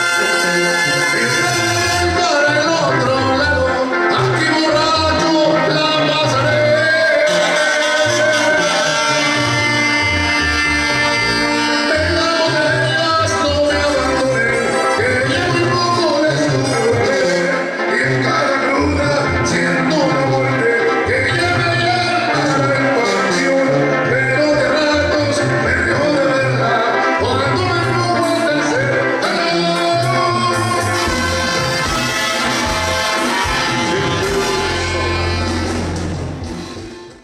Música